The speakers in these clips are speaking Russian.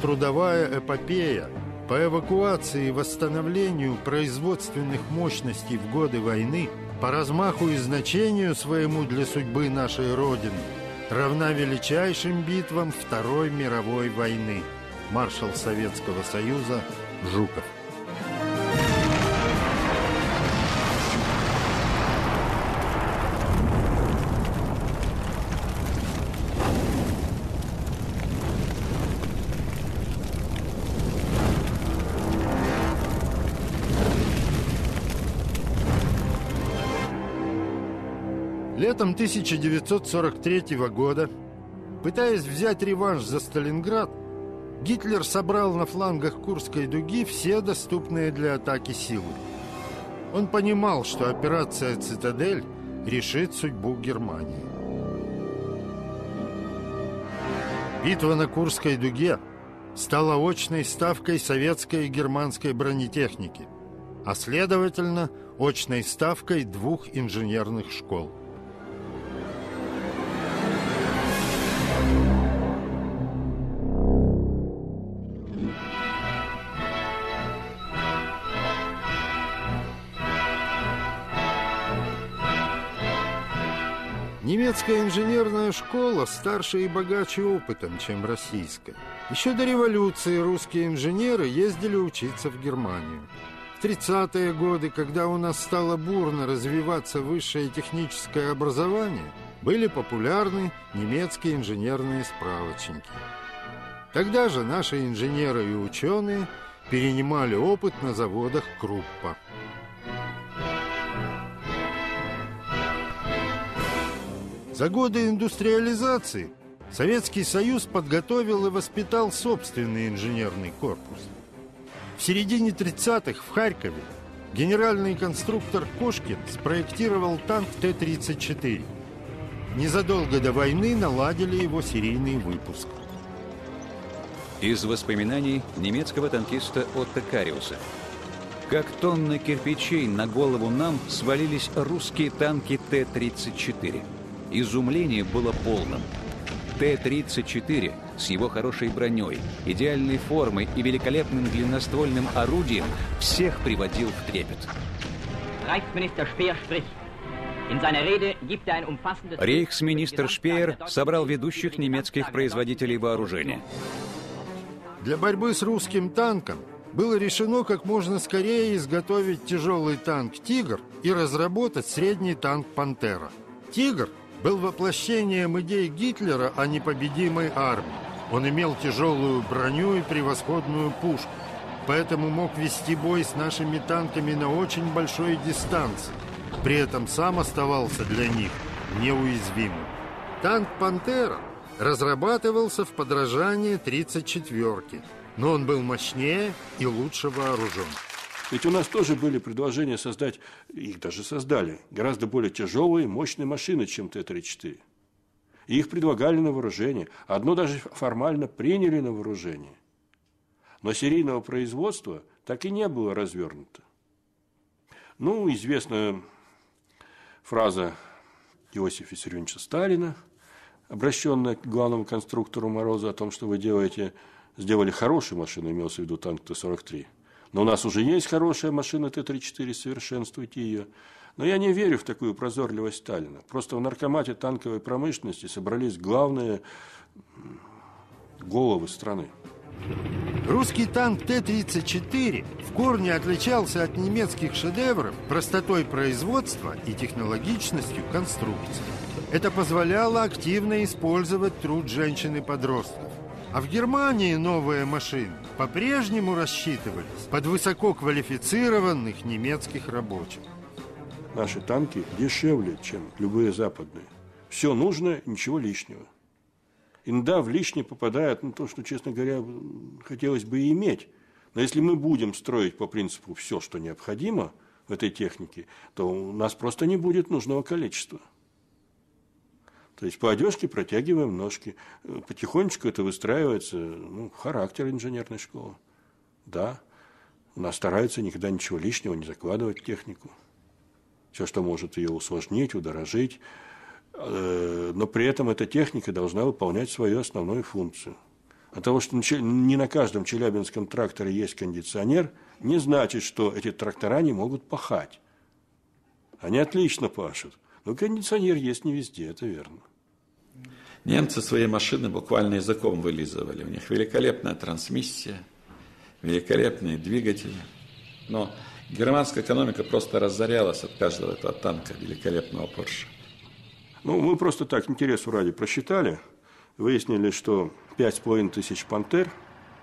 Трудовая эпопея по эвакуации и восстановлению производственных мощностей в годы войны, по размаху и значению своему для судьбы нашей Родины, равна величайшим битвам Второй мировой войны. Маршал Советского Союза Жуков. Летом 1943 года, пытаясь взять реванш за Сталинград, Гитлер собрал на флангах Курской дуги все доступные для атаки силы. Он понимал, что операция «Цитадель» решит судьбу Германии. Битва на Курской дуге стала очной ставкой советской и германской бронетехники, а следовательно, очной ставкой двух инженерных школ – Немецкая инженерная школа старше и богаче опытом, чем российская. Еще до революции русские инженеры ездили учиться в Германию. В 30-е годы, когда у нас стало бурно развиваться высшее техническое образование, были популярны немецкие инженерные справочники. Тогда же наши инженеры и ученые перенимали опыт на заводах Круппа. За годы индустриализации Советский Союз подготовил и воспитал собственный инженерный корпус. В середине 30-х в Харькове генеральный конструктор Кошкин спроектировал танк Т-34. Незадолго до войны наладили его серийный выпуск. Из воспоминаний немецкого танкиста Отто Кариуса. Как тонны кирпичей на голову нам свалились русские танки Т-34. Изумление было полным. Т-34 с его хорошей броней, идеальной формой и великолепным длинноствольным орудием всех приводил в трепет. Рейхсминистр Шпеер собрал ведущих немецких производителей вооружения. Для борьбы с русским танком было решено как можно скорее изготовить тяжелый танк «Тигр» и разработать средний танк «Пантера». «Тигр» был воплощением идей Гитлера о непобедимой армии. Он имел тяжелую броню и превосходную пушку, поэтому мог вести бой с нашими танками на очень большой дистанции. При этом сам оставался для них неуязвимым. Танк «Пантера» разрабатывался в подражании 34-ки, но он был мощнее и лучше вооружен. Ведь у нас тоже были предложения создать, их даже создали, гораздо более тяжелые, мощные машины, чем Т-34. И их предлагали на вооружение. Одно даже формально приняли на вооружение. Но серийного производства так и не было развернуто. Ну, известна фраза Иосифа Виссарионовича Сталина, обращенная к главному конструктору Мороза о том, что вы делаете, сделали хорошую машину, имелся в виду танк Т-43 – но у нас уже есть хорошая машина Т-34, совершенствуйте ее. Но я не верю в такую прозорливость Сталина. Просто в наркомате танковой промышленности собрались главные головы страны. Русский танк Т-34 в корне отличался от немецких шедевров простотой производства и технологичностью конструкции. Это позволяло активно использовать труд женщин и подростков. А в Германии новые машины по-прежнему рассчитывались под высококвалифицированных немецких рабочих. Наши танки дешевле, чем любые западные. Все нужно, ничего лишнего. Иногда в лишнее попадает ну, то, что, честно говоря, хотелось бы и иметь. Но если мы будем строить по принципу все, что необходимо в этой технике, то у нас просто не будет нужного количества. То есть по одежке протягиваем ножки. Потихонечку это выстраивается ну, характер инженерной школы. Да, у нас стараются никогда ничего лишнего не закладывать в технику. Все, что может ее усложнить, удорожить. Э, но при этом эта техника должна выполнять свою основную функцию. От того, что не на каждом челябинском тракторе есть кондиционер, не значит, что эти трактора не могут пахать. Они отлично пашут. Но кондиционер есть не везде, это верно. Немцы свои машины буквально языком вылизывали. У них великолепная трансмиссия, великолепные двигатели. Но германская экономика просто разорялась от каждого этого танка великолепного Порше. Ну, мы просто так интересу ради просчитали. Выяснили, что 5,5 тысяч «Пантер»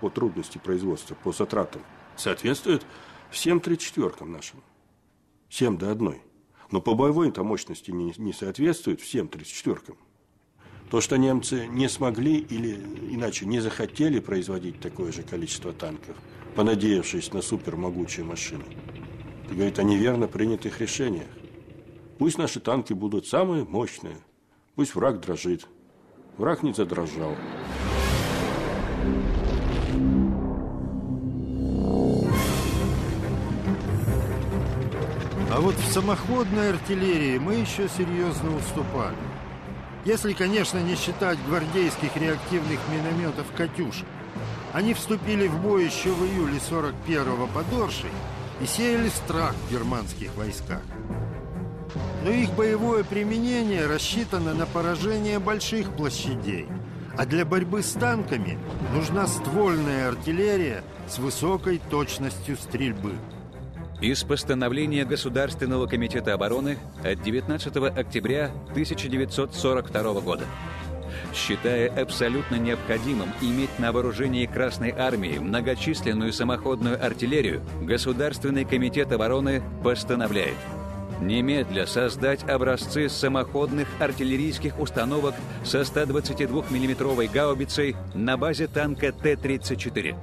по трудности производства, по затратам, соответствует всем 34-кам нашим. 7 до 1. Но по боевой-то мощности не, не соответствует всем 34-кам. То, что немцы не смогли или иначе не захотели производить такое же количество танков, понадеявшись на супермогучие машины, говорит о неверно принятых решениях. Пусть наши танки будут самые мощные, пусть враг дрожит. Враг не задрожал. А вот в самоходной артиллерии мы еще серьезно уступали. Если, конечно, не считать гвардейских реактивных минометов «Катюш». Они вступили в бой еще в июле 41-го под Оршей и сеяли страх в германских войсках. Но их боевое применение рассчитано на поражение больших площадей, а для борьбы с танками нужна ствольная артиллерия с высокой точностью стрельбы. Из постановления Государственного комитета обороны от 19 октября 1942 года. Считая абсолютно необходимым иметь на вооружении Красной Армии многочисленную самоходную артиллерию, Государственный комитет обороны постановляет немедля создать образцы самоходных артиллерийских установок со 122 миллиметровой гаубицей на базе танка Т-34.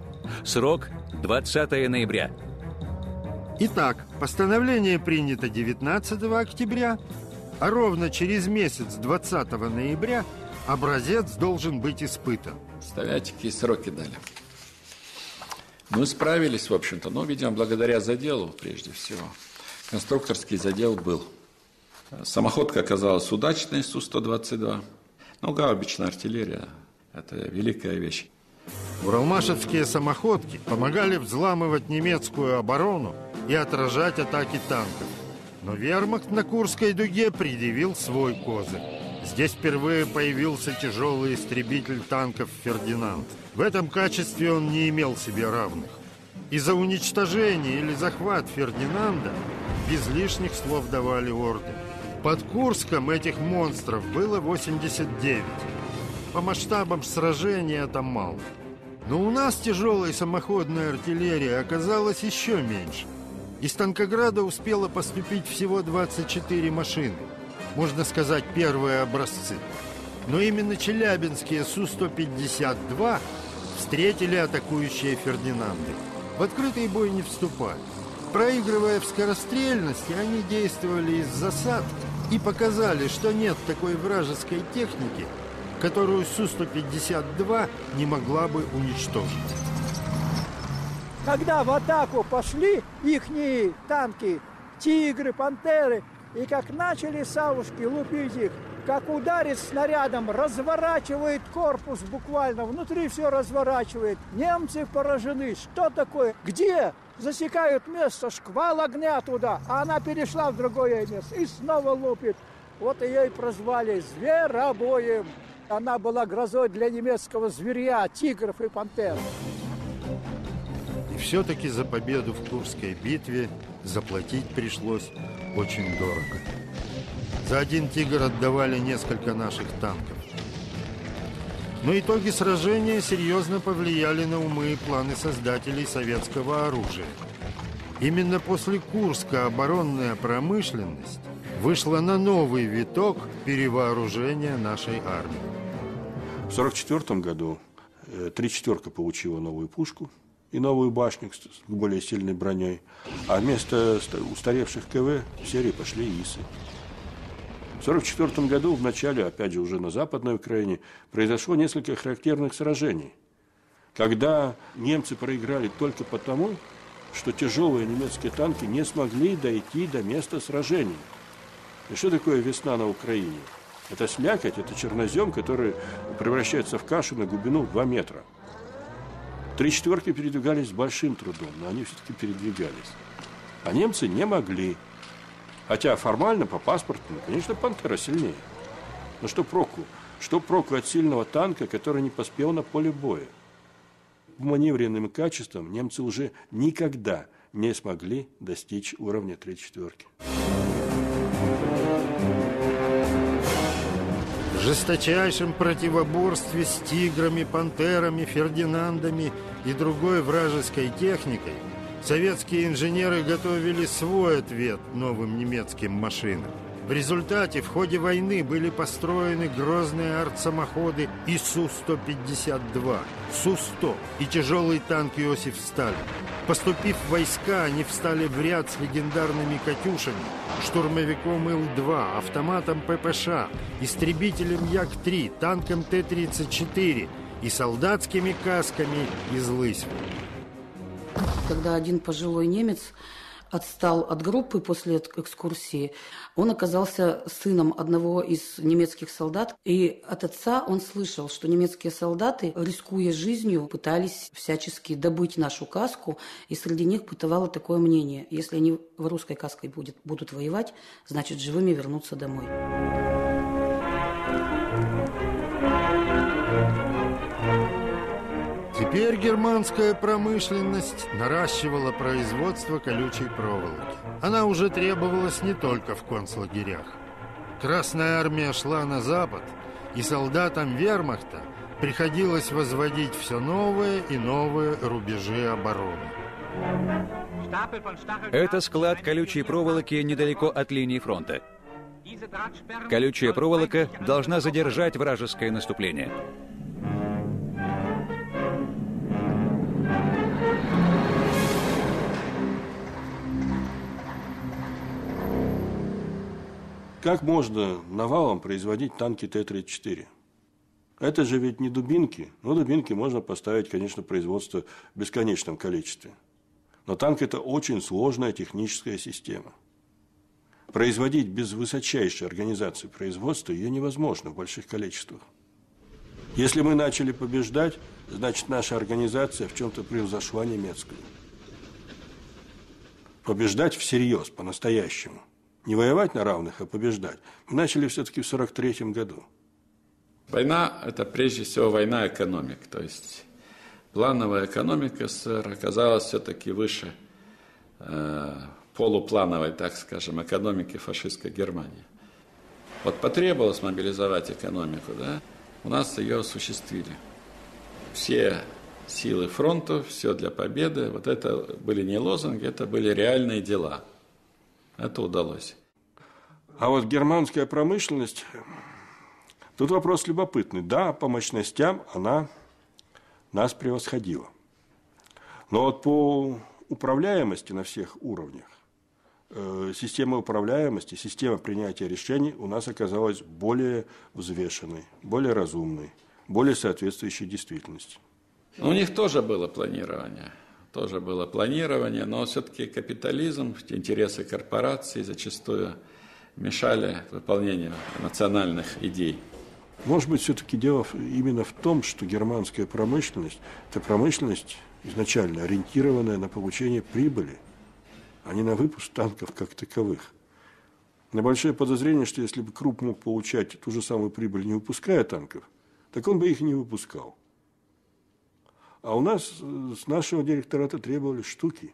Срок 20 ноября Итак, постановление принято 19 октября, а ровно через месяц, 20 ноября, образец должен быть испытан. Представляете, какие сроки дали. Мы справились, в общем-то, но, видимо, благодаря заделу, прежде всего. Конструкторский задел был. Самоходка оказалась удачной, Су-122. Но гаубичная артиллерия – это великая вещь. Уралмашевские самоходки помогали взламывать немецкую оборону и отражать атаки танков. Но вермахт на Курской дуге предъявил свой козырь. Здесь впервые появился тяжелый истребитель танков «Фердинанд». В этом качестве он не имел себе равных. И за уничтожение или захват Фердинанда без лишних слов давали орден. Под Курском этих монстров было 89. По масштабам сражения это мало. Но у нас тяжелой самоходной артиллерии оказалось еще меньше. Из Танкограда успело поступить всего 24 машины. Можно сказать, первые образцы. Но именно челябинские Су-152 встретили атакующие Фердинанды. В открытый бой не вступали. Проигрывая в скорострельности, они действовали из засад и показали, что нет такой вражеской техники, которую Су-152 не могла бы уничтожить. Когда в атаку пошли ихние танки, тигры, пантеры, и как начали савушки лупить их, как ударит снарядом, разворачивает корпус буквально, внутри все разворачивает. Немцы поражены. Что такое? Где? Засекают место, шквал огня туда, а она перешла в другое место и снова лупит. Вот ее и прозвали зверобоем. Она была грозой для немецкого зверя, тигров и пантер. И все-таки за победу в Курской битве заплатить пришлось очень дорого. За один «Тигр» отдавали несколько наших танков. Но итоги сражения серьезно повлияли на умы и планы создателей советского оружия. Именно после Курска оборонная промышленность вышла на новый виток перевооружения нашей армии. В 1944 году э, «Три четверка» получила новую пушку и новую башню с более сильной броней, а вместо устаревших КВ в серии пошли ИСы. В 1944 году, в начале, опять же, уже на Западной Украине, произошло несколько характерных сражений, когда немцы проиграли только потому, что тяжелые немецкие танки не смогли дойти до места сражения. И что такое весна на Украине? Это слякоть, это чернозем, который превращается в кашу на глубину 2 метра. Три четверки передвигались с большим трудом, но они все-таки передвигались. А немцы не могли. Хотя формально, по паспорту, ну, конечно, «Пантера» сильнее. Но что проку? Что проку от сильного танка, который не поспел на поле боя? Маневренным качествам немцы уже никогда не смогли достичь уровня три четверки. Жесточайшем противоборстве с тиграми, пантерами, фердинандами и другой вражеской техникой советские инженеры готовили свой ответ новым немецким машинам. В результате в ходе войны были построены грозные артсамоходы и Су-152, Су-100 и тяжелый танк Иосиф Сталин. Поступив в войска, они встали в ряд с легендарными «Катюшами», штурмовиком Ил-2, автоматом ППШ, истребителем Як-3, танком Т-34 и солдатскими касками из Лысьвы. Когда один пожилой немец отстал от группы после экскурсии. Он оказался сыном одного из немецких солдат, и от отца он слышал, что немецкие солдаты, рискуя жизнью, пытались всячески добыть нашу каску, и среди них бытовало такое мнение, если они в русской каской будет, будут воевать, значит живыми вернуться домой. Теперь германская промышленность наращивала производство колючей проволоки. Она уже требовалась не только в концлагерях. Красная армия шла на запад, и солдатам вермахта приходилось возводить все новые и новые рубежи обороны. Это склад колючей проволоки недалеко от линии фронта. Колючая проволока должна задержать вражеское наступление. Как можно навалом производить танки Т-34? Это же ведь не дубинки. Ну, дубинки можно поставить, конечно, производство в бесконечном количестве. Но танк – это очень сложная техническая система. Производить без высочайшей организации производства ее невозможно в больших количествах. Если мы начали побеждать, значит, наша организация в чем-то превзошла немецкую. Побеждать всерьез, по-настоящему – не воевать на равных, а побеждать, мы начали все-таки в 1943 году. Война – это прежде всего война экономик. То есть плановая экономика СССР оказалась все-таки выше э, полуплановой, так скажем, экономики фашистской Германии. Вот потребовалось мобилизовать экономику, да, у нас ее осуществили. Все силы фронта, все для победы. Вот это были не лозунги, это были реальные дела – это удалось. А вот германская промышленность, тут вопрос любопытный. Да, по мощностям она нас превосходила. Но вот по управляемости на всех уровнях, э, система управляемости, система принятия решений у нас оказалась более взвешенной, более разумной, более соответствующей действительности. У них тоже было планирование – тоже было планирование, но все-таки капитализм, интересы корпораций зачастую мешали выполнению национальных идей. Может быть, все-таки дело именно в том, что германская промышленность – это промышленность изначально ориентированная на получение прибыли, а не на выпуск танков как таковых. На большое подозрение, что если бы Круп мог получать ту же самую прибыль, не выпуская танков, так он бы их не выпускал. А у нас э, с нашего директората требовали штуки.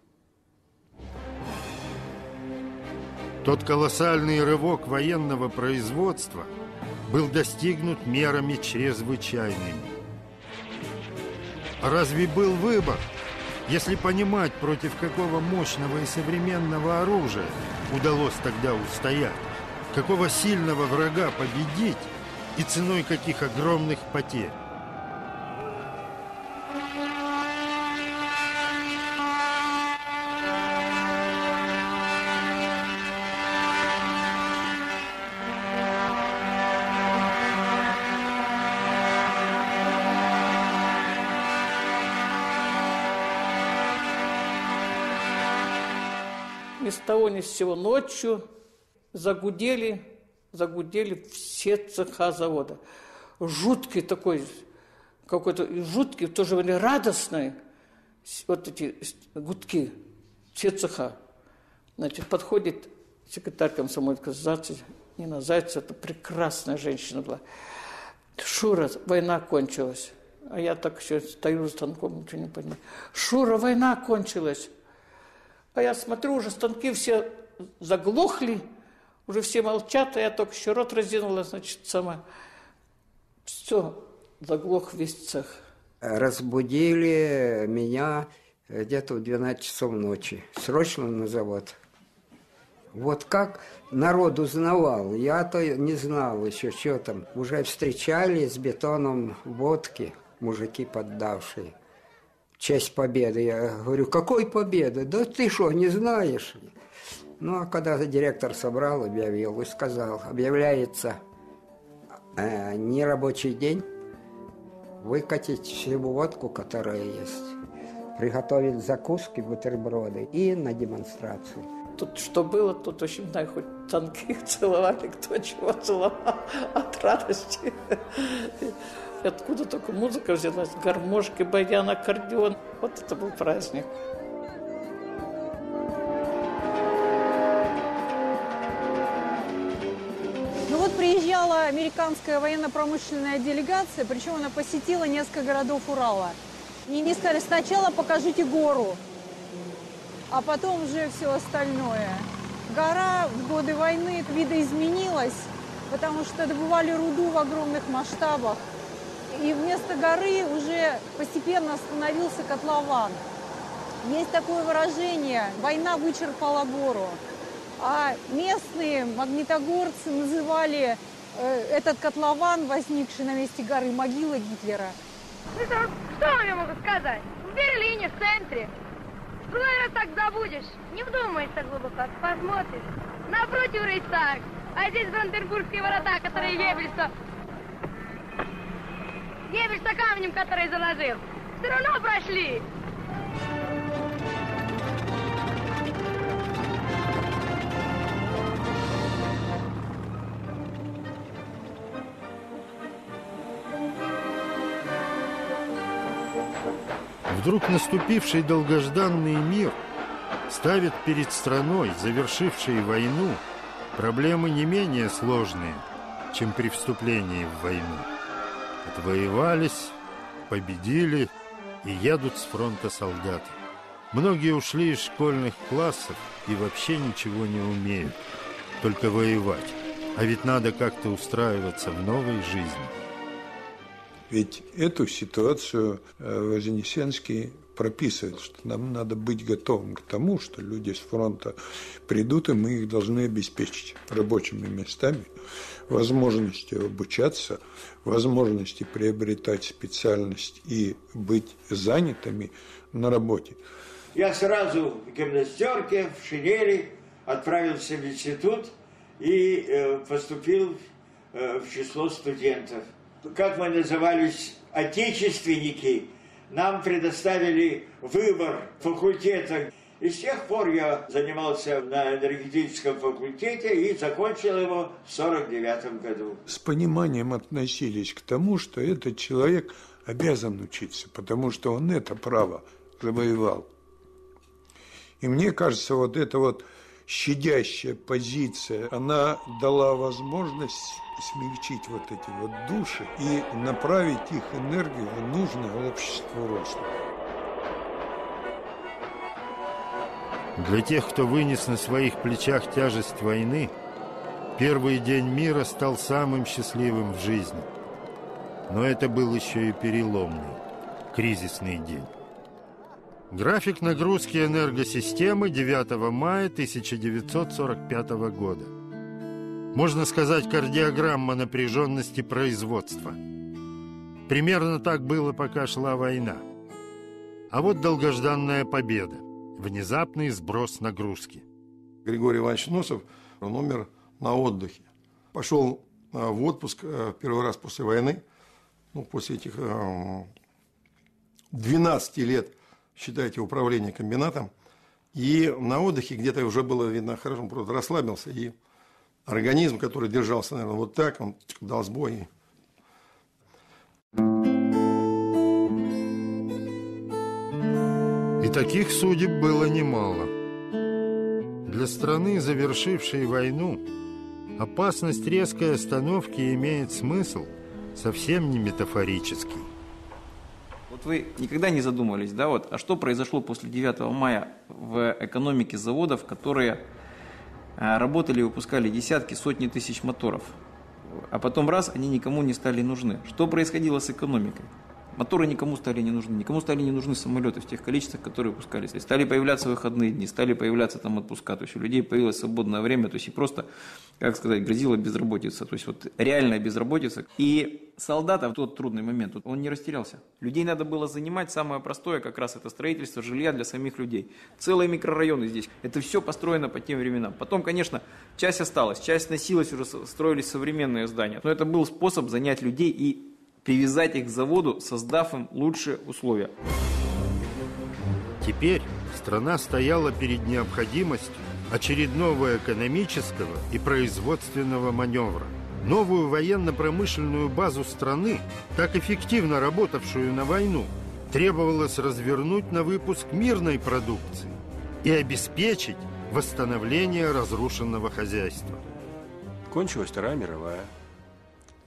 Тот колоссальный рывок военного производства был достигнут мерами чрезвычайными. Разве был выбор, если понимать, против какого мощного и современного оружия удалось тогда устоять, какого сильного врага победить и ценой каких огромных потерь? Ни с того ни с сего ночью загудели, загудели все цеха завода. Жуткий такой, какой-то жуткий, в то же время радостный вот эти гудки, все цеха. Значит, подходит секретарь комсомольской организации Нина Зайцева, это прекрасная женщина была. Шура, война кончилась. А я так еще стою за станком, ничего не понимаю. Шура, война кончилась. А я смотрю, уже станки все заглохли, уже все молчат, а я только еще рот разинула, значит, сама. Все, заглох весь цех. Разбудили меня где-то в 12 часов ночи. Срочно на завод. Вот как народ узнавал, я-то не знал еще, что там. Уже встречали с бетоном водки, мужики поддавшие. Честь победы. Я говорю, какой победы? Да ты что, не знаешь? Ну, а когда директор собрал, объявил и сказал, объявляется э, нерабочий день, выкатить всю водку, которая есть, приготовить закуски, бутерброды и на демонстрацию. Тут что было, тут, в общем, знаю, хоть танки целовали, кто чего целовал от радости. Откуда только музыка взялась, гармошки, баян, аккордеон. Вот это был праздник. Ну приезжала американская военно-промышленная делегация, причем она посетила несколько городов Урала. И они сказали, сначала покажите гору, а потом уже все остальное. Гора в годы войны видоизменилась, потому что добывали руду в огромных масштабах. И вместо горы уже постепенно становился котлован. Есть такое выражение «война вычерпала гору». А местные магнитогорцы называли э, этот котлован, возникший на месте горы, могила Гитлера. Ну что, вам я могу сказать? В Берлине, в центре. Другой раз так забудешь. Не вдумайся глубоко, посмотришь. Напротив Рейхстаг. А здесь Бранденбургские ворота, которые Геббельса... Геббельса камнем, который заложил. Все равно прошли. Вдруг наступивший долгожданный мир ставит перед страной, завершившей войну, проблемы не менее сложные, чем при вступлении в войну. Отвоевались, победили и едут с фронта солдаты. Многие ушли из школьных классов и вообще ничего не умеют, только воевать. А ведь надо как-то устраиваться в новой жизни. Ведь эту ситуацию э, Вознесенский прописывает, что нам надо быть готовым к тому, что люди с фронта придут, и мы их должны обеспечить рабочими местами, возможностью обучаться, возможностью приобретать специальность и быть занятыми на работе. Я сразу в гимнастерке, в шинели отправился в институт и э, поступил э, в число студентов – как мы назывались, отечественники, нам предоставили выбор факультета. И с тех пор я занимался на энергетическом факультете и закончил его в 49 году. С пониманием относились к тому, что этот человек обязан учиться, потому что он это право завоевал. И мне кажется, вот эта вот щадящая позиция, она дала возможность смягчить вот эти вот души и направить их энергию в нужное обществу русло. Для тех, кто вынес на своих плечах тяжесть войны, первый день мира стал самым счастливым в жизни. Но это был еще и переломный, кризисный день. График нагрузки энергосистемы 9 мая 1945 года. Можно сказать, кардиограмма напряженности производства. Примерно так было, пока шла война. А вот долгожданная победа. Внезапный сброс нагрузки. Григорий Иванович Носов умер на отдыхе. Пошел а, в отпуск а, первый раз после войны. Ну, после этих 12 а, лет, считайте, управления комбинатом. И на отдыхе где-то уже было видно хорошо, он просто расслабился и организм, который держался, наверное, вот так, он дал сбой. Таких судеб было немало. Для страны, завершившей войну, опасность резкой остановки имеет смысл совсем не метафорический. Вот вы никогда не задумывались, да, вот, а что произошло после 9 мая в экономике заводов, которые а, работали и выпускали десятки, сотни тысяч моторов, а потом раз, они никому не стали нужны. Что происходило с экономикой? Моторы никому стали не нужны, никому стали не нужны самолеты в тех количествах, которые выпускались. Стали появляться выходные дни, стали появляться там отпуска, то есть у людей появилось свободное время, то есть и просто, как сказать, грозила безработица, то есть вот реальная безработица. И солдата в тот трудный момент, он не растерялся. Людей надо было занимать, самое простое как раз это строительство жилья для самих людей. Целые микрорайоны здесь, это все построено по тем временам. Потом, конечно, часть осталась, часть носилась, уже строились современные здания, но это был способ занять людей и привязать их к заводу, создав им лучшие условия. Теперь страна стояла перед необходимостью очередного экономического и производственного маневра. Новую военно-промышленную базу страны, так эффективно работавшую на войну, требовалось развернуть на выпуск мирной продукции и обеспечить восстановление разрушенного хозяйства. Кончилась Вторая мировая.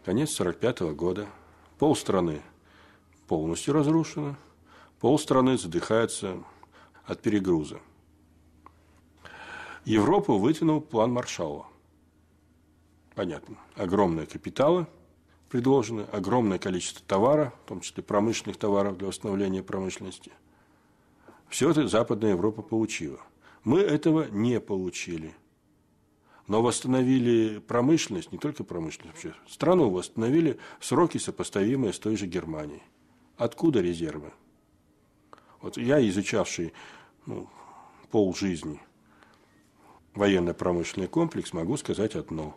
Конец 45 -го года. Полстраны полностью разрушено, полстраны задыхается от перегруза. Европа вытянул план Маршалла. Понятно. Огромные капиталы предложены, огромное количество товара, в том числе промышленных товаров для восстановления промышленности. Все это Западная Европа получила. Мы этого не получили – но восстановили промышленность, не только промышленность вообще, страну восстановили в сроки, сопоставимые с той же Германией. Откуда резервы? Вот я, изучавший ну, полжизни военно-промышленный комплекс, могу сказать одно,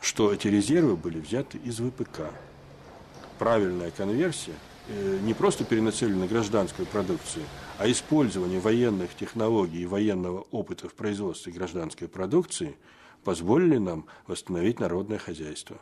что эти резервы были взяты из ВПК. Правильная конверсия э, не просто перенацелена на гражданскую продукцию, а использование военных технологий и военного опыта в производстве гражданской продукции – позволили нам восстановить народное хозяйство.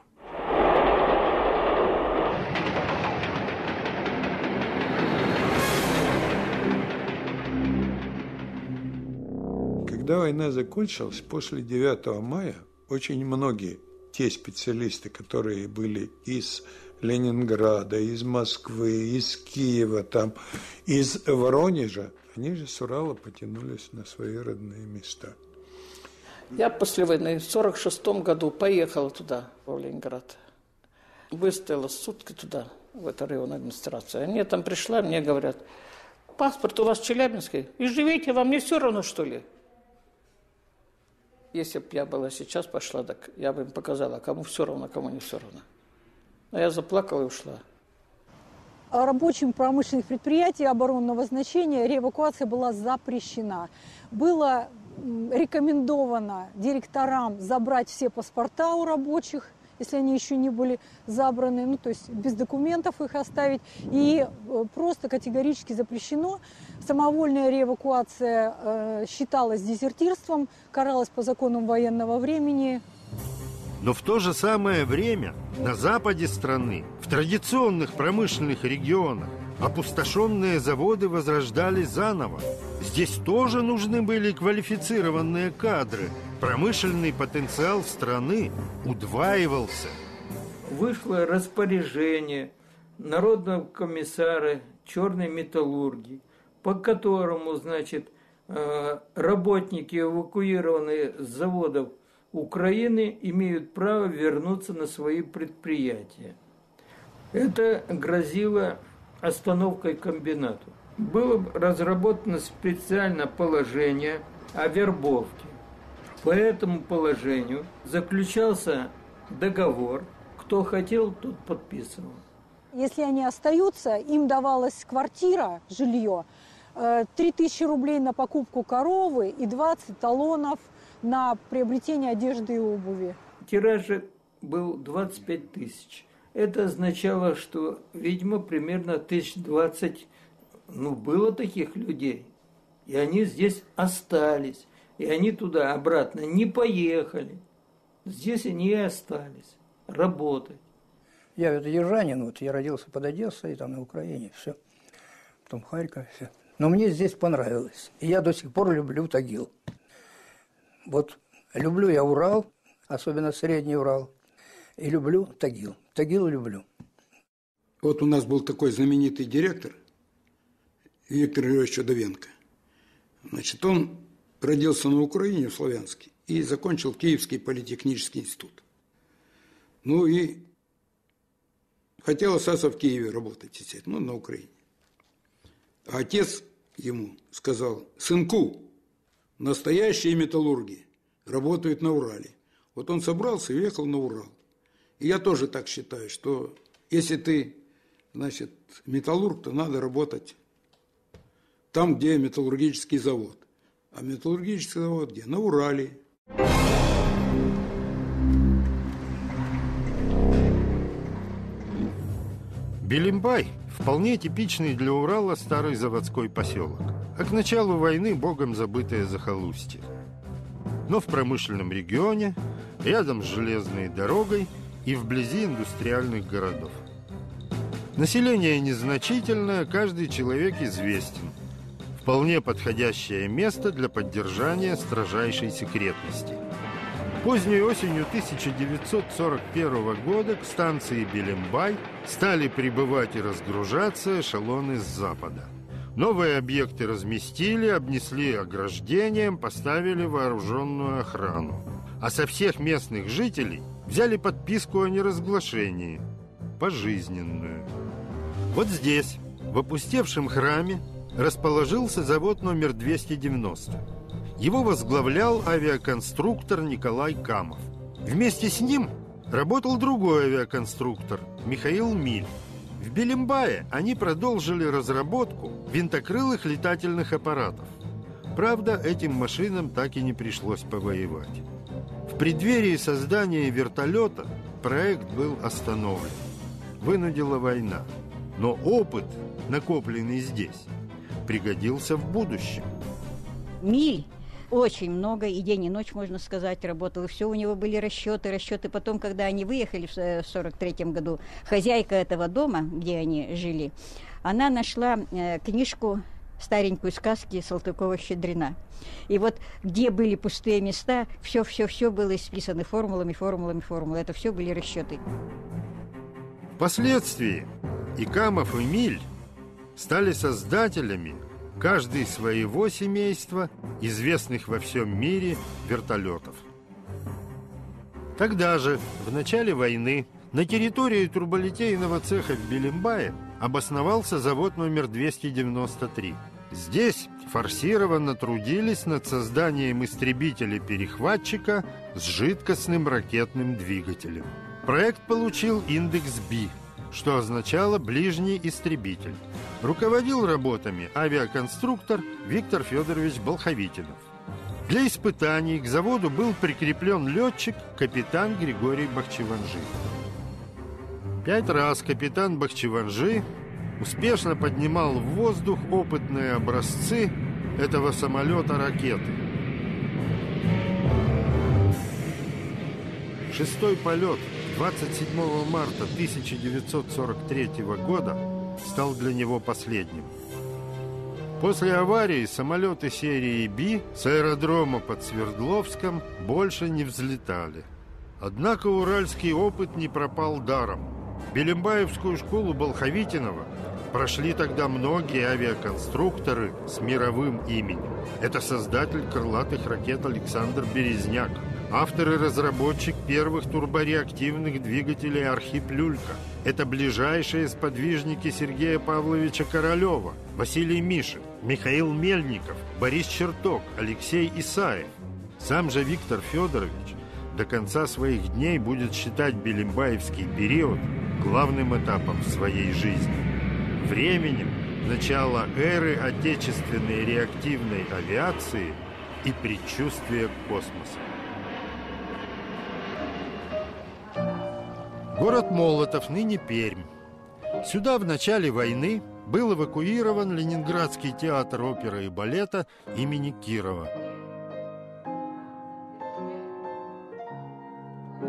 Когда война закончилась, после 9 мая очень многие те специалисты, которые были из Ленинграда, из Москвы, из Киева, там, из Воронежа, они же с Урала потянулись на свои родные места. Я после войны в 46 году поехала туда, в Ленинград. Выстояла сутки туда, в эту районную администрацию. Они там пришла, мне говорят, паспорт у вас челябинский, и живите, вам не все равно, что ли? Если бы я была сейчас пошла, так я бы им показала, кому все равно, кому не все равно. Но я заплакала и ушла. Рабочим промышленных предприятий оборонного значения реэвакуация была запрещена. Было рекомендовано директорам забрать все паспорта у рабочих, если они еще не были забраны, ну то есть без документов их оставить. И э, просто категорически запрещено. Самовольная реэвакуация э, считалась дезертирством, каралась по законам военного времени. Но в то же самое время на западе страны, в традиционных промышленных регионах, Опустошенные заводы возрождались заново. Здесь тоже нужны были квалифицированные кадры. Промышленный потенциал страны удваивался. Вышло распоряжение народного комиссара черной металлургии, по которому, значит, э, работники, эвакуированные с заводов Украины, имеют право вернуться на свои предприятия. Это грозило остановкой комбинату. Было разработано специально положение о вербовке. По этому положению заключался договор, кто хотел, тот подписывал. Если они остаются, им давалась квартира, жилье, 3000 э, рублей на покупку коровы и 20 талонов на приобретение одежды и обуви. Тираж был 25 тысяч. Это означало, что, видимо, примерно тысяч двадцать, ну, было таких людей. И они здесь остались. И они туда обратно не поехали. Здесь они и остались работать. Я это ержанин, вот я родился под Одессой, там на Украине, все. Потом Харьков, все. Но мне здесь понравилось. И я до сих пор люблю Тагил. Вот люблю я Урал, особенно Средний Урал, и люблю Тагил. Тагил люблю. Вот у нас был такой знаменитый директор, Виктор Григорьевич Чудовенко. Значит, он родился на Украине, в Славянске, и закончил Киевский политехнический институт. Ну и хотел остаться в Киеве работать, естественно, ну, на Украине. А отец ему сказал, сынку, настоящие металлурги работают на Урале. Вот он собрался и уехал на Урал. И я тоже так считаю, что если ты, значит, металлург, то надо работать там, где металлургический завод. А металлургический завод где? На Урале. Белимбай – вполне типичный для Урала старый заводской поселок, а к началу войны богом забытое захолустье. Но в промышленном регионе, рядом с железной дорогой и вблизи индустриальных городов. Население незначительное, каждый человек известен. Вполне подходящее место для поддержания строжайшей секретности – Поздней осенью 1941 года к станции Белембай стали прибывать и разгружаться эшелоны с запада. Новые объекты разместили, обнесли ограждением, поставили вооруженную охрану. А со всех местных жителей взяли подписку о неразглашении, пожизненную. Вот здесь, в опустевшем храме, расположился завод номер 290. Его возглавлял авиаконструктор Николай Камов. Вместе с ним работал другой авиаконструктор Михаил Миль. В Белембае они продолжили разработку винтокрылых летательных аппаратов. Правда, этим машинам так и не пришлось повоевать. В преддверии создания вертолета проект был остановлен. Вынудила война. Но опыт, накопленный здесь, пригодился в будущем. Миль очень много, и день, и ночь, можно сказать, работал. И все у него были расчеты, расчеты. Потом, когда они выехали в 43 э, году, хозяйка этого дома, где они жили, она нашла э, книжку старенькую сказки Салтыкова-Щедрина. И вот где были пустые места, все-все-все было исписано формулами, формулами, формулами. Это все были расчеты. Впоследствии и Камов, и Миль стали создателями каждый своего семейства, известных во всем мире вертолетов. Тогда же, в начале войны, на территории турболитейного цеха в Белимбае обосновался завод номер 293. Здесь форсированно трудились над созданием истребителя-перехватчика с жидкостным ракетным двигателем. Проект получил индекс B – что означало «ближний истребитель». Руководил работами авиаконструктор Виктор Федорович Болховитинов. Для испытаний к заводу был прикреплен летчик капитан Григорий Бахчеванжи. Пять раз капитан Бахчеванжи успешно поднимал в воздух опытные образцы этого самолета ракеты. Шестой полет – 27 марта 1943 года стал для него последним. После аварии самолеты серии «Би» с аэродрома под Свердловском больше не взлетали. Однако уральский опыт не пропал даром. Белембаевскую школу Болховитинова прошли тогда многие авиаконструкторы с мировым именем. Это создатель крылатых ракет Александр Березняк – Автор и разработчик первых турбореактивных двигателей Архип Люлька. Это ближайшие сподвижники Сергея Павловича Королева, Василий Мишин, Михаил Мельников, Борис Черток, Алексей Исаев. Сам же Виктор Федорович до конца своих дней будет считать Белимбаевский период главным этапом в своей жизни. Временем начала эры отечественной реактивной авиации и предчувствия космоса. Город Молотов, ныне Пермь. Сюда в начале войны был эвакуирован Ленинградский театр оперы и балета имени Кирова.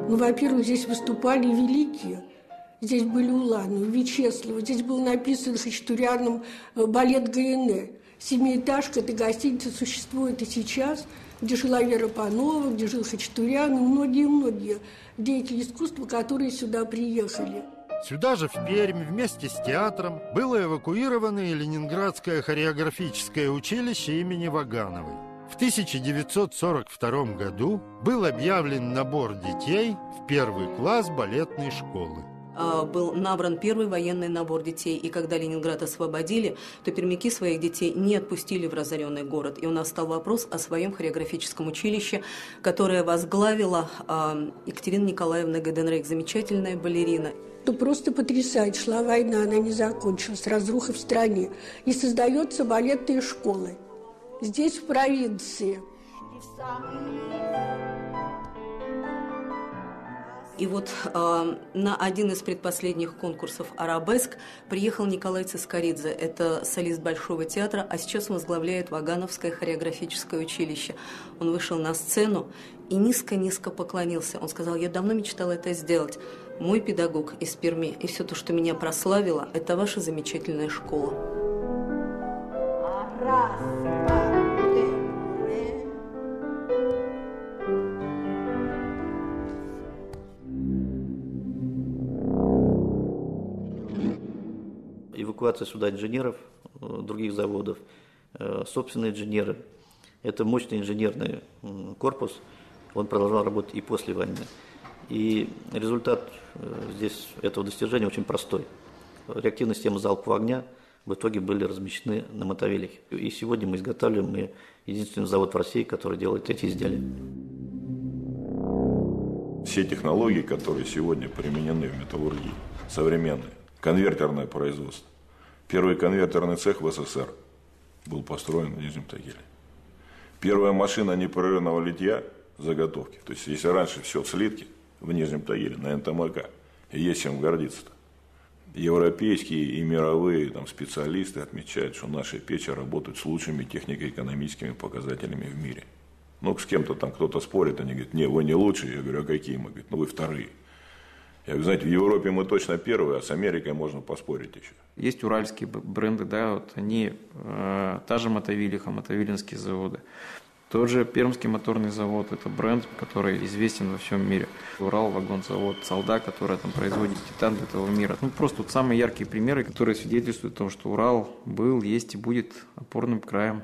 Ну, во-первых, здесь выступали великие. Здесь были Уланов, Вячеслав, здесь был написан Хачатуряном э, балет ГНЭ. Семиэтажка, эта гостиница существует и сейчас, где жила Вера Панова, где жил Хачатурян и многие-многие деятели искусства, которые сюда приехали. Сюда же, в Пермь, вместе с театром, было эвакуировано и Ленинградское хореографическое училище имени Вагановой. В 1942 году был объявлен набор детей в первый класс балетной школы. А, был набран первый военный набор детей, и когда Ленинград освободили, то пермяки своих детей не отпустили в разоренный город. И у нас стал вопрос о своем хореографическом училище, которое возглавила э, Екатерина Николаевна Геденрейк, замечательная балерина. То просто потрясает. Шла война, она не закончилась, разруха в стране. И создается балетные школы. Здесь, в провинции. И вот э, на один из предпоследних конкурсов «Арабеск» приехал Николай Цискоридзе. Это солист Большого театра, а сейчас он возглавляет Вагановское хореографическое училище. Он вышел на сцену и низко-низко поклонился. Он сказал, я давно мечтал это сделать. Мой педагог из Перми, и все то, что меня прославило, это ваша замечательная школа. Эвакуация сюда инженеров э, других заводов, э, собственные инженеры. Это мощный инженерный корпус, он продолжал работать и после войны. И результат э, здесь этого достижения очень простой. Реактивная система залпового огня в итоге были размещены на мотовилях. И сегодня мы изготавливаем мы единственный завод в России, который делает эти изделия. Все технологии, которые сегодня применены в металлургии, современные, конвертерное производство, Первый конвертерный цех в СССР был построен в Нижнем Тагиле. Первая машина непрерывного литья заготовки. То есть, если раньше все слитки в Нижнем Тагиле на НТМК, есть чем гордиться-то. Европейские и мировые там, специалисты отмечают, что наши печи работают с лучшими технико-экономическими показателями в мире. Ну, с кем-то там кто-то спорит, они говорят, не, вы не лучшие. Я говорю, а какие? Мы говорят, ну вы вторые. Я говорю, знаете, в Европе мы точно первые, а с Америкой можно поспорить еще. Есть уральские бренды, да, вот они, э, та же Мотовилиха, Мотовилинские заводы. Тот же Пермский моторный завод – это бренд, который известен во всем мире. Урал, вагонзавод, Солда, который там производит титан для этого мира. Ну, просто вот самые яркие примеры, которые свидетельствуют о том, что Урал был, есть и будет опорным краем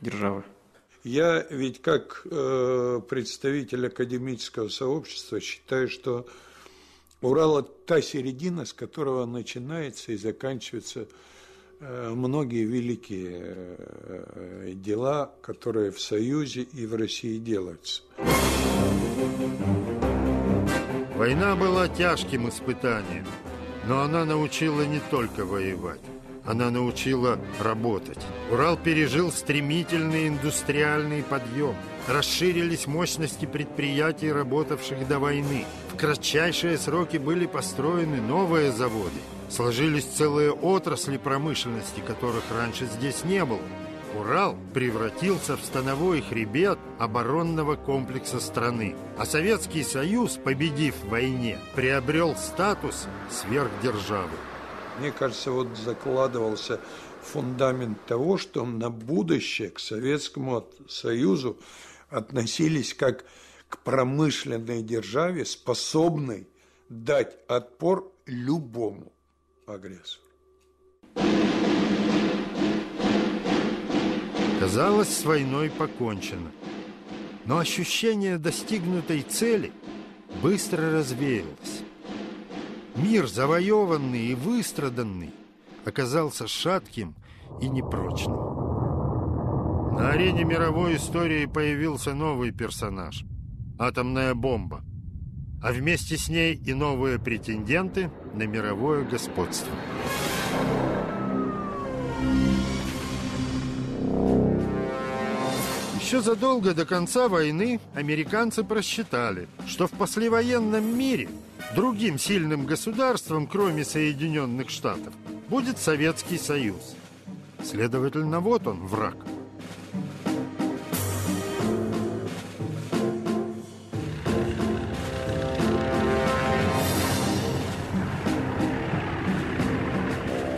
державы. Я ведь как э, представитель академического сообщества считаю, что Урал – это та середина, с которого начинается и заканчивается э, многие великие э, дела, которые в Союзе и в России делаются. Война была тяжким испытанием, но она научила не только воевать. Она научила работать. Урал пережил стремительный индустриальный подъем. Расширились мощности предприятий, работавших до войны. В кратчайшие сроки были построены новые заводы. Сложились целые отрасли промышленности, которых раньше здесь не было. Урал превратился в становой хребет оборонного комплекса страны. А Советский Союз, победив в войне, приобрел статус сверхдержавы. Мне кажется, вот закладывался фундамент того, что на будущее к Советскому Союзу относились как к промышленной державе, способной дать отпор любому агрессору. Казалось, с войной покончено. Но ощущение достигнутой цели быстро развеялось. Мир, завоеванный и выстраданный, оказался шатким и непрочным. На арене мировой истории появился новый персонаж – атомная бомба, а вместе с ней и новые претенденты на мировое господство. Еще задолго до конца войны американцы просчитали, что в послевоенном мире другим сильным государством, кроме Соединенных Штатов, будет Советский Союз. Следовательно, вот он, враг.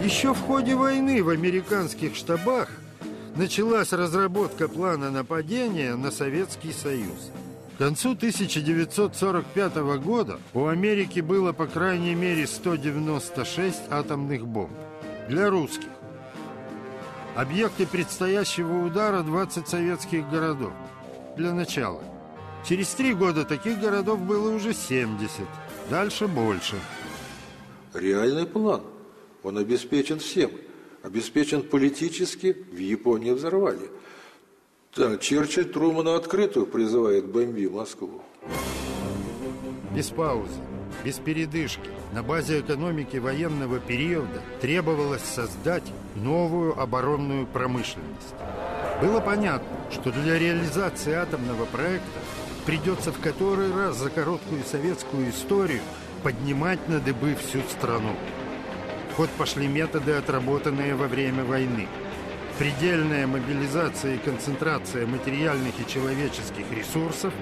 Еще в ходе войны в американских штабах началась разработка плана нападения на Советский Союз. К концу 1945 года у Америки было по крайней мере 196 атомных бомб для русских. Объекты предстоящего удара 20 советских городов. Для начала. Через три года таких городов было уже 70. Дальше больше. Реальный план. Он обеспечен всем. Обеспечен политически. В Японии взорвали. Да, Черчилль Трумана открытую призывает «бомби Москву». Без паузы, без передышки, на базе экономики военного периода требовалось создать новую оборонную промышленность. Было понятно, что для реализации атомного проекта придется в который раз за короткую советскую историю поднимать на дыбы всю страну. Ход пошли методы, отработанные во время войны. Предельная мобилизация и концентрация материальных и человеческих ресурсов,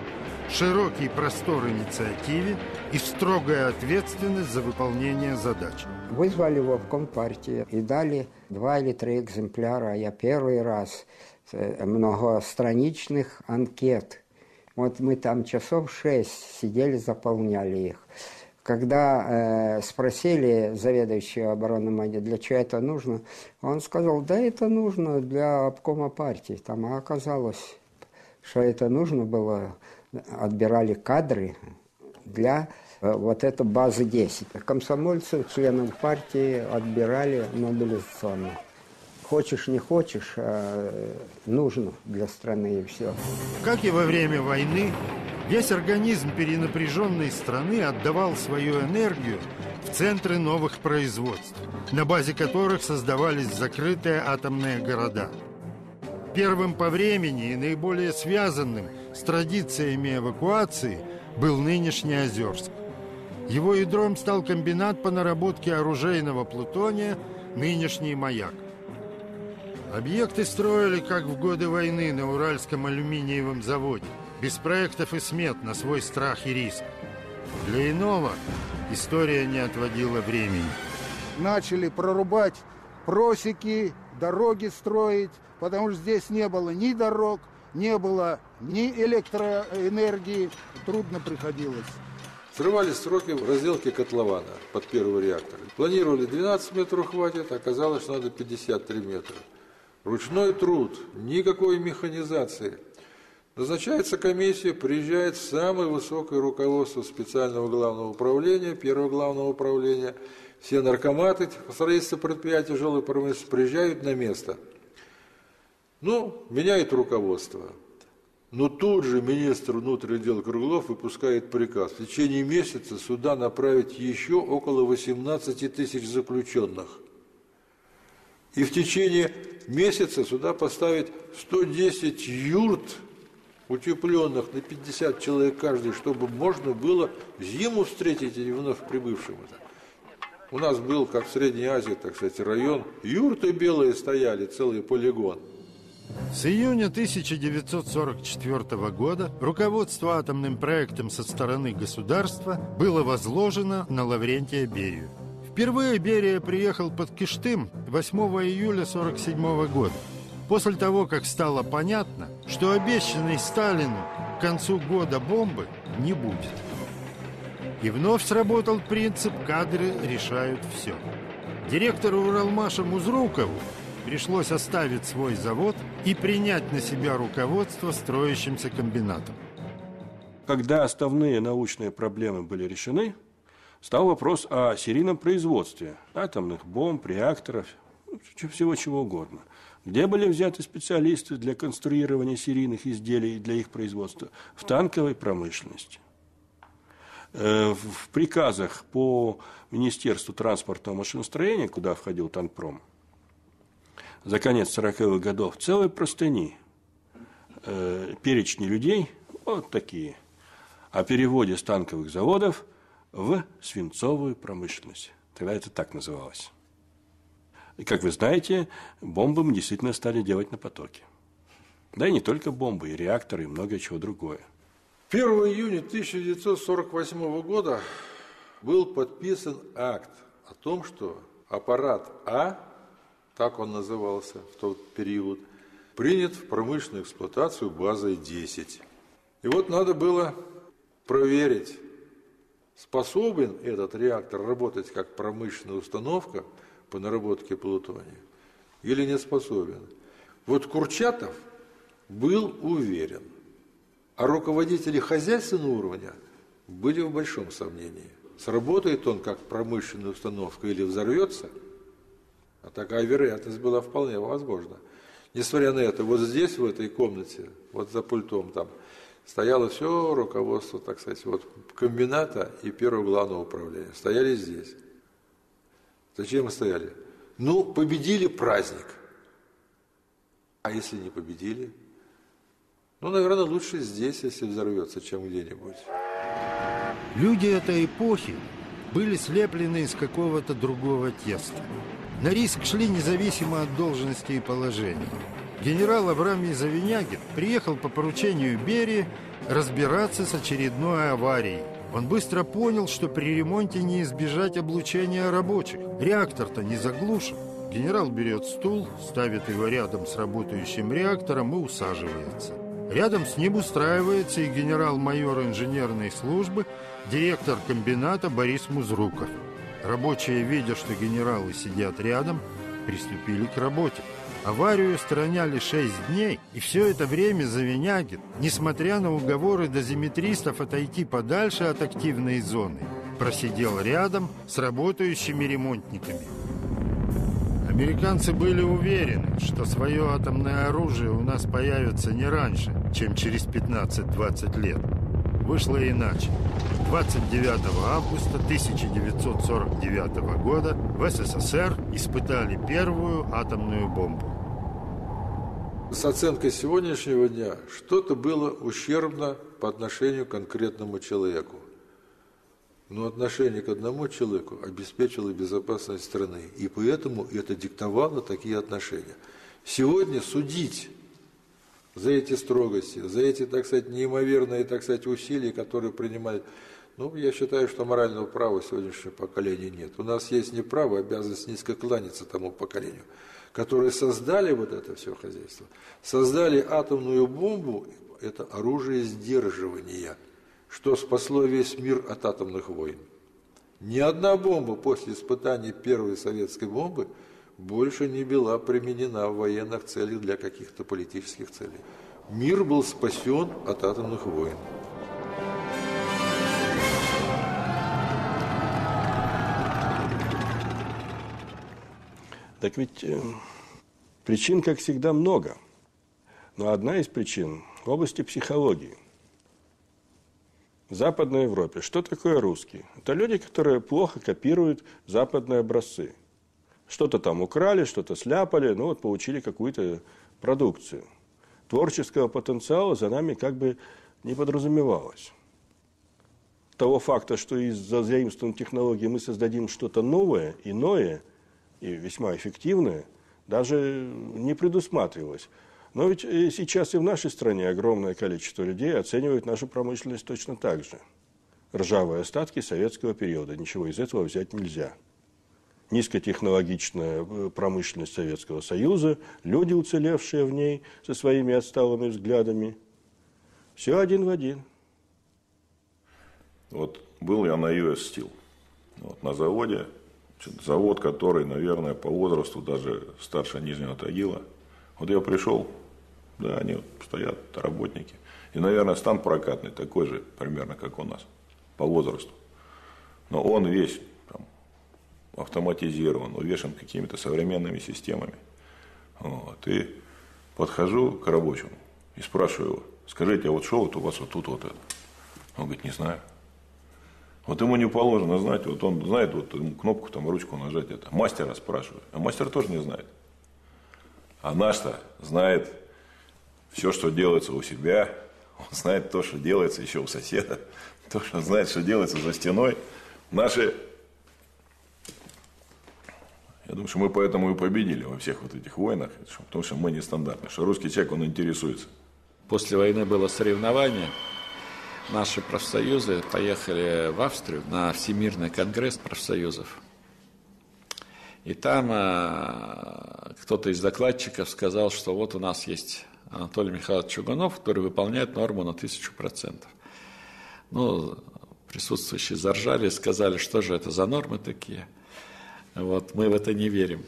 широкий простор инициативе и строгая ответственность за выполнение задач. Вызвали его в Компартии и дали два или три экземпляра. Я первый раз э, многостраничных анкет. Вот мы там часов шесть сидели, заполняли их. Когда э, спросили заведующего оборонным отделом, для чего это нужно, он сказал, да это нужно для обкома партии. Там а оказалось, что это нужно было, отбирали кадры для э, вот этой базы 10. Комсомольцев, членов партии отбирали мобилизационно. Хочешь, не хочешь, а нужно для страны и все. Как и во время войны, Весь организм перенапряженной страны отдавал свою энергию в центры новых производств, на базе которых создавались закрытые атомные города. Первым по времени и наиболее связанным с традициями эвакуации был нынешний Озерск. Его ядром стал комбинат по наработке оружейного плутония «Нынешний маяк». Объекты строили, как в годы войны на Уральском алюминиевом заводе – без проектов и смет на свой страх и риск. Для иного история не отводила времени. Начали прорубать просеки, дороги строить, потому что здесь не было ни дорог, не было ни электроэнергии, трудно приходилось. Срывались сроки разделки котлована под первый реактор. Планировали 12 метров хватит, оказалось, что надо 53 метра. Ручной труд, никакой механизации – Назначается комиссия, приезжает самое высокое руководство специального главного управления, первого главного управления, все наркоматы, строительство предприятий тяжелой промышленности приезжают на место. Ну, меняет руководство. Но тут же министр внутренних дел Круглов выпускает приказ в течение месяца сюда направить еще около 18 тысяч заключенных. И в течение месяца сюда поставить 110 юрт утепленных на 50 человек каждый, чтобы можно было зиму встретить и вновь прибывшим. У нас был, как в Средней Азии, так сказать, район, юрты белые стояли, целый полигон. С июня 1944 года руководство атомным проектом со стороны государства было возложено на Лаврентия Берию. Впервые Берия приехал под Киштым 8 июля 1947 года после того, как стало понятно, что обещанной Сталину к концу года бомбы не будет. И вновь сработал принцип «кадры решают все». Директору Уралмаша Музрукову пришлось оставить свой завод и принять на себя руководство строящимся комбинатом. Когда основные научные проблемы были решены, стал вопрос о серийном производстве атомных бомб, реакторов, всего чего угодно – где были взяты специалисты для конструирования серийных изделий и для их производства? В танковой промышленности. Э, в приказах по Министерству транспортного машиностроения, куда входил Танпром, за конец 40-х годов целые простыни, э, перечни людей, вот такие, о переводе с танковых заводов в свинцовую промышленность. Тогда это так называлось. И, как вы знаете, бомбы мы действительно стали делать на потоке. Да и не только бомбы, и реакторы, и многое чего другое. 1 июня 1948 года был подписан акт о том, что аппарат А, так он назывался в тот период, принят в промышленную эксплуатацию базой 10. И вот надо было проверить, способен этот реактор работать как промышленная установка по наработке плутония или не способен. Вот Курчатов был уверен, а руководители хозяйственного уровня были в большом сомнении. Сработает он как промышленная установка или взорвется, а такая вероятность была вполне возможна. Несмотря на это, вот здесь, в этой комнате, вот за пультом там, стояло все руководство, так сказать, вот комбината и первого главного управления. Стояли здесь. Зачем мы стояли? Ну, победили праздник. А если не победили? Ну, наверное, лучше здесь, если взорвется, чем где-нибудь. Люди этой эпохи были слеплены из какого-то другого теста. На риск шли независимо от должности и положения. Генерал Абрамий Завинягин приехал по поручению Берии разбираться с очередной аварией. Он быстро понял, что при ремонте не избежать облучения рабочих. Реактор-то не заглушен. Генерал берет стул, ставит его рядом с работающим реактором и усаживается. Рядом с ним устраивается и генерал-майор инженерной службы, директор комбината Борис Музруков. Рабочие, видя, что генералы сидят рядом, приступили к работе. Аварию устраняли шесть дней, и все это время Завинягин, несмотря на уговоры дозиметристов отойти подальше от активной зоны, просидел рядом с работающими ремонтниками. Американцы были уверены, что свое атомное оружие у нас появится не раньше, чем через 15-20 лет. Вышло иначе. 29 августа 1949 года в СССР испытали первую атомную бомбу. С оценкой сегодняшнего дня что-то было ущербно по отношению к конкретному человеку. Но отношение к одному человеку обеспечило безопасность страны. И поэтому это диктовало такие отношения. Сегодня судить за эти строгости, за эти, так сказать, неимоверные, так сказать, усилия, которые принимали. Ну, я считаю, что морального права сегодняшнего поколения нет. У нас есть не право, а обязанность низко кланяться тому поколению, которые создали вот это все хозяйство, создали атомную бомбу, это оружие сдерживания, что спасло весь мир от атомных войн. Ни одна бомба после испытаний первой советской бомбы – больше не была применена в военных целях для каких-то политических целей. Мир был спасен от атомных войн. Так ведь э, причин, как всегда, много. Но одна из причин в области психологии. В Западной Европе что такое русские? Это люди, которые плохо копируют западные образцы – что-то там украли, что-то сляпали, ну вот получили какую-то продукцию. Творческого потенциала за нами как бы не подразумевалось. Того факта, что из заимствованной технологии мы создадим что-то новое, иное и весьма эффективное, даже не предусматривалось. Но ведь сейчас и в нашей стране огромное количество людей оценивают нашу промышленность точно так же. Ржавые остатки советского периода. Ничего из этого взять нельзя низкотехнологичная э, промышленность Советского Союза, люди, уцелевшие в ней со своими отсталыми взглядами. Все один в один. Вот был я на US Steel, вот, на заводе, завод, который, наверное, по возрасту даже старше Нижнего Тагила. Вот я пришел, да, они вот стоят, работники. И, наверное, стан прокатный такой же, примерно, как у нас, по возрасту. Но он весь автоматизирован, увешан какими-то современными системами. Вот. И подхожу к рабочему и спрашиваю его, скажите, а вот что вот у вас вот тут вот это? Он говорит, не знаю. Вот ему не положено знать, вот он знает вот кнопку, там, ручку нажать это. Мастера спрашиваю, а мастер тоже не знает. А наш-то знает все, что делается у себя, он знает то, что делается еще у соседа, то, что знает, что делается за стеной. Наши я думаю, что мы поэтому и победили во всех вот этих войнах, потому что мы нестандартны, что русский человек, он интересуется. После войны было соревнование. Наши профсоюзы поехали в Австрию на Всемирный конгресс профсоюзов. И там э, кто-то из докладчиков сказал, что вот у нас есть Анатолий Михайлович Чугунов, который выполняет норму на тысячу процентов. Ну, присутствующие заржали сказали, что же это за нормы такие. Вот, мы в это не верим.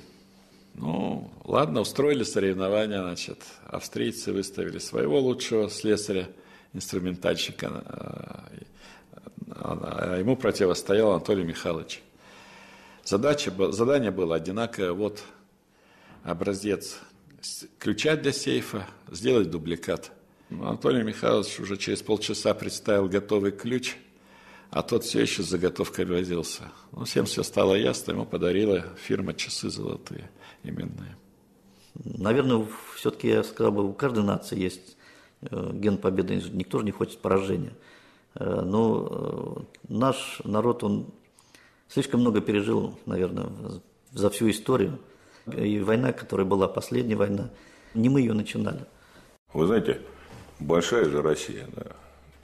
Ну, ладно, устроили соревнования, значит, австрийцы выставили своего лучшего слесаря, инструментальщика, а ему противостоял Анатолий Михайлович. Задача, задание было одинаковое, вот образец ключа для сейфа, сделать дубликат. Анатолий Михайлович уже через полчаса представил готовый ключ, а тот все еще с заготовкой возился. Ну, всем все стало ясно, ему подарила фирма часы золотые именные. Наверное, все-таки я сказал бы, у каждой нации есть ген победы. Никто же не хочет поражения. Э, но э, наш народ, он слишком много пережил, наверное, за всю историю. И война, которая была последняя война, не мы ее начинали. Вы знаете, большая же Россия, да.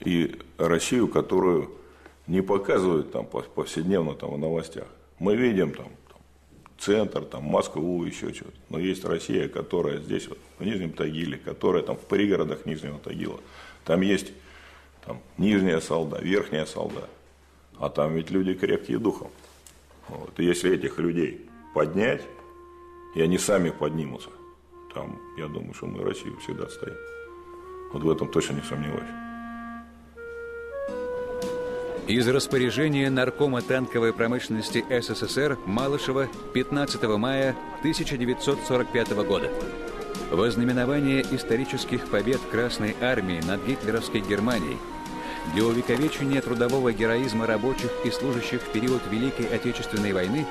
И Россию, которую не показывают там повседневно там в новостях. Мы видим там центр, там Москву, еще что-то. Но есть Россия, которая здесь вот в Нижнем Тагиле, которая там в пригородах Нижнего Тагила. Там есть там, нижняя солда, верхняя солда. А там ведь люди крепкие духом. Вот. И если этих людей поднять, и они сами поднимутся, там, я думаю, что мы Россию всегда стоим. Вот в этом точно не сомневаюсь. Из распоряжения Наркома танковой промышленности СССР Малышева 15 мая 1945 года. Вознаменование исторических побед Красной Армии над гитлеровской Германией для увековечения трудового героизма рабочих и служащих в период Великой Отечественной войны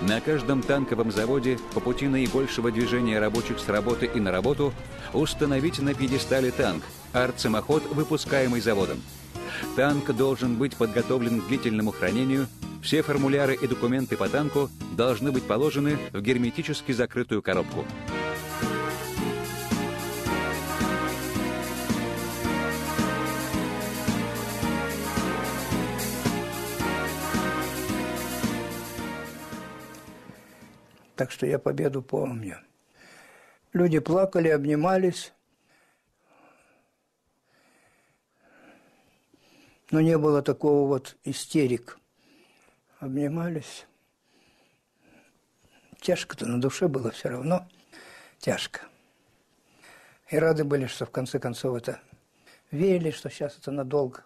на каждом танковом заводе по пути наибольшего движения рабочих с работы и на работу установить на пьедестале танк, арт-самоход, выпускаемый заводом. Танк должен быть подготовлен к длительному хранению, все формуляры и документы по танку должны быть положены в герметически закрытую коробку. Так что я победу помню. Люди плакали, обнимались. Но не было такого вот истерик. Обнимались. Тяжко-то на душе было все равно. Тяжко. И рады были, что в конце концов это верили, что сейчас это надолго.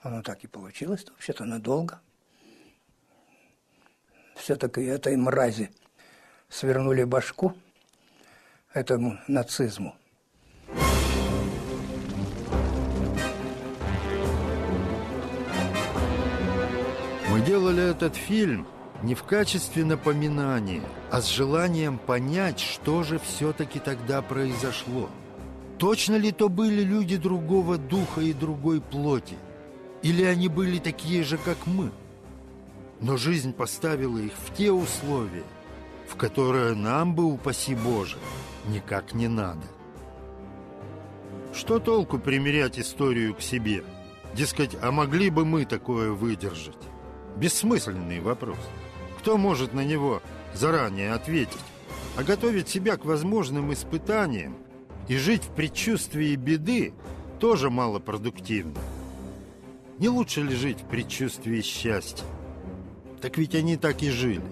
Оно так и получилось, вообще-то надолго. Все-таки этой мрази свернули башку этому нацизму. Делали этот фильм не в качестве напоминания, а с желанием понять, что же все-таки тогда произошло. Точно ли то были люди другого духа и другой плоти? Или они были такие же, как мы? Но жизнь поставила их в те условия, в которые нам бы, упаси Боже, никак не надо. Что толку примерять историю к себе? Дескать, а могли бы мы такое выдержать? Бессмысленный вопрос. Кто может на него заранее ответить? А готовить себя к возможным испытаниям и жить в предчувствии беды тоже малопродуктивно. Не лучше ли жить в предчувствии счастья? Так ведь они так и жили.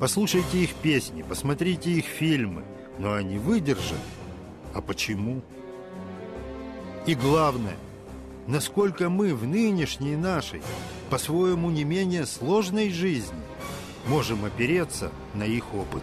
Послушайте их песни, посмотрите их фильмы, но они выдержали. А почему? И главное, насколько мы в нынешней нашей, по-своему не менее сложной жизни, можем опереться на их опыт.